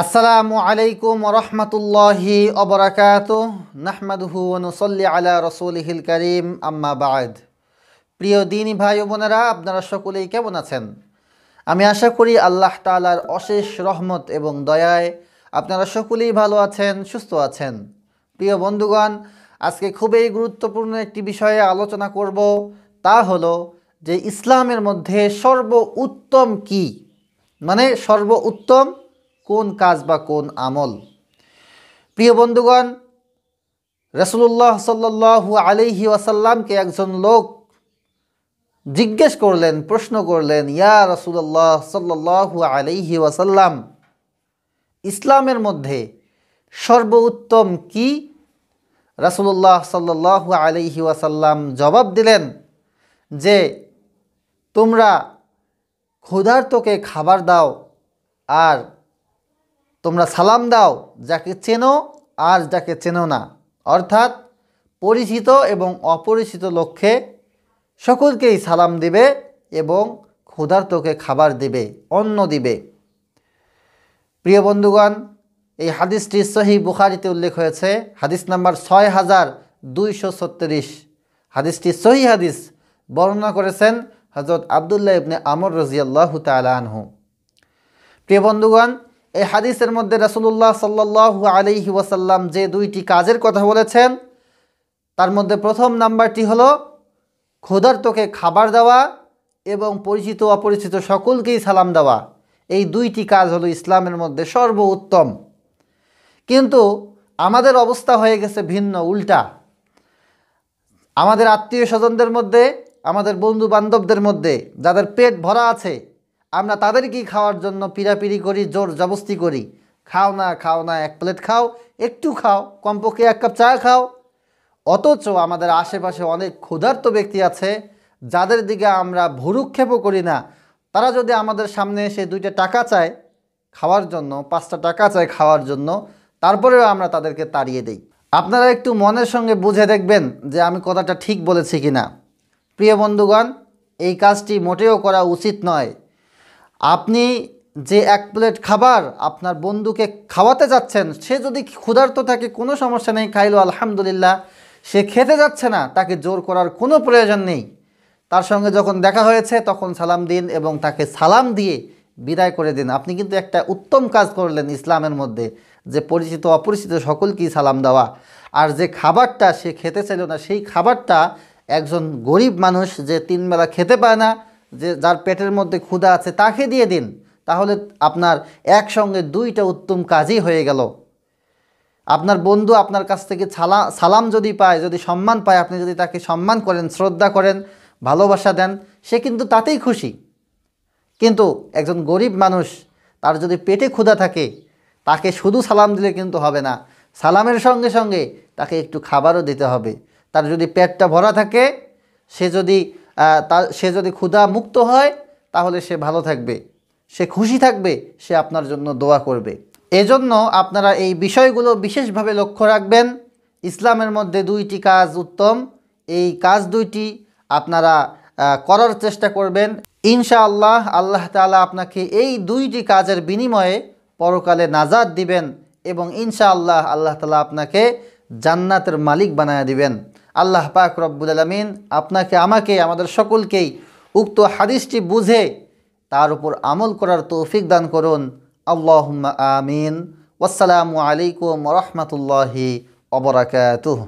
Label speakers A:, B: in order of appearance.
A: আসসালামু আলাইকুম রহমতুল্লাহি অবরাকাত নাহমাদুহু অনুসল্লি আলা রসুলহিল করিম। আম্মা বাদ। প্রিয় দিনী ভাই বোনেরা, আপনারা সকলেই কেমন আছেন? আমি আশা করি আল্লাহ তালার অশেষ রহমত এবং দয়ায় আপনারা সকলেই ভালো আছেন, সুস্থ আছেন। প্রিয় বন্ধুগণ, আজকে খুবই গুরুত্বপূর্ণ একটি বিষয়ে আলোচনা করব। তা হলো যে ইসলামের মধ্যে সর্ব উত্তম কী? মানে সর্ব উত্তম কোন কাজ বা কোন আমল? প্রিয় বন্ধুগণ রসুল্লাহ সাল্লু আলিহি ওয়াসাল্লামকে একজন লোক জিজ্ঞেস করলেন, প্রশ্ন করলেন, ইয়া রসুল্লাহ সাল্লাহ আলিহি ওয়াসাল্লাম, ইসলামের মধ্যে সর্বোত্তম কি? রাসুল্লাহ সাল্লাহ আলিহি ওয়াসাল্লাম জবাব দিলেন যে, তোমরা ক্ষুধার্তকে খাবার দাও আর তোমরা সালাম দাও যাকে চেনো আর যাকে চেনো না। অর্থাৎ পরিচিত এবং অপরিচিত লক্ষ্যে সকলকেই সালাম দিবে এবং ক্ষুধার্তকে খাবার দিবে, অন্ন দিবে। প্রিয় বন্ধুগণ, এই হাদিসটি সহি বুখারিতে উল্লেখ হয়েছে, হাদিস নাম্বার ছয় হাজার দুইশো ছত্রিশ। হাদিসটি সহি হাদিস বর্ণনা করেছেন হজরত আবদুল্লাহ ইবনে আমর রাজিয়াল্লাহ তালা আনহু। প্রিয় বন্ধুগণ এই হাদিসের মধ্যে রাসুলুল্লাহ সাল্লাহ আলিহি ওয়াসাল্লাম যে দুইটি কাজের কথা বলেছেন, তার মধ্যে প্রথম নাম্বারটি হলো ক্ষুধার্তকে খাবার দেওয়া এবং পরিচিত অপরিচিত সকলকেই সালাম দেওয়া। এই দুইটি কাজ হলো ইসলামের মধ্যে সর্ব উত্তম কিন্তু আমাদের অবস্থা হয়ে গেছে ভিন্ন, উল্টা। আমাদের আত্মীয় স্বজনদের মধ্যে, আমাদের বন্ধু বান্ধবদের মধ্যে, যাদের পেট ভরা আছে আমরা তাদেরকেই খাওয়ার জন্য পিড়াপিড়ি করি, জোর জবস্তি করি। খাও না খাও না, এক প্লেট খাও, একটু খাও, কমপক্ষে এক কাপ চা খাও। অথচ আমাদের আশেপাশে অনেক ক্ষুধার্ত ব্যক্তি আছে, যাদের দিকে আমরা ভুরুক্ষেপও করি না। তারা যদি আমাদের সামনে এসে দুইটা টাকা চায় খাওয়ার জন্য, পাঁচটা টাকা চায় খাওয়ার জন্য, তারপরেও আমরা তাদেরকে তাড়িয়ে দিই। আপনারা একটু মনের সঙ্গে বুঝে দেখবেন যে আমি কথাটা ঠিক বলেছি কি না প্রিয় বন্ধুগণ, এই কাজটি মোটেও করা উচিত নয়। আপনি যে এক প্লেট খাবার আপনার বন্ধুকে খাওয়াতে যাচ্ছেন, সে যদি ক্ষুধার্ত থাকে, কোনো সমস্যা নেই, খাইলো, আলহামদুলিল্লাহ, সে খেতে যাচ্ছে না, তাকে জোর করার কোনো প্রয়োজন নেই। তার সঙ্গে যখন দেখা হয়েছে, তখন সালাম দিন এবং তাকে সালাম দিয়ে বিদায় করে দিন। আপনি কিন্তু একটা উত্তম কাজ করলেন ইসলামের মধ্যে, যে পরিচিত, অপরিচিত সকলকেই সালাম দেওয়া। আর যে খাবারটা সে খেতে চাইল না, সেই খাবারটা একজন গরিব মানুষ যে তিনবেলা খেতে পায় না যে যার পেটের মধ্যে ক্ষুধা আছে তাকে দিয়ে দিন। তাহলে আপনার একসঙ্গে দুইটা উত্তম কাজই হয়ে গেল। আপনার বন্ধু আপনার কাছ থেকে ছালা, সালাম যদি পায়, যদি সম্মান পায়, আপনি যদি তাকে সম্মান করেন, শ্রদ্ধা করেন, ভালোবাসা দেন, সে কিন্তু তাতেই খুশি। কিন্তু একজন গরিব মানুষ, তার যদি পেটে ক্ষুধা থাকে, তাকে শুধু সালাম দিলে কিন্তু হবে না। সালামের সঙ্গে সঙ্গে তাকে একটু খাবারও দিতে হবে। তার যদি পেটটা ভরা থাকে, সে যদি তার সে যদি ক্ষুধা মুক্ত হয়, তাহলে সে ভালো থাকবে। সে খুশি থাকবে, সে আপনার জন্য দোয়া করবে। এজন্য আপনারা এই বিষয়গুলো বিশেষভাবে লক্ষ্য রাখবেন। ইসলামের মধ্যে দুইটি কাজ উত্তম। এই কাজ দুইটি আপনারা করার চেষ্টা করবেন। ইনশাআল্লাহ আল্লাহ তালা আপনাকে এই দুইটি কাজের বিনিময়ে পরকালে নাজাদ দিবেন এবং ইনশাআল্লাহ আল্লাহ তালা আপনাকে জান্নাতের মালিক বানায় দিবেন। আল্লাহ পাক রব্বুল আলমিন আপনাকে, আমাকে, আমাদের সকলকেই উক্ত হাদিসটি বুঝে তার উপর আমল করার তৌফিক দান করুন। আল্লাহ আমিন। ওসালামু আলাইকুম রহমতুল্লাহি অবরাকাতুহ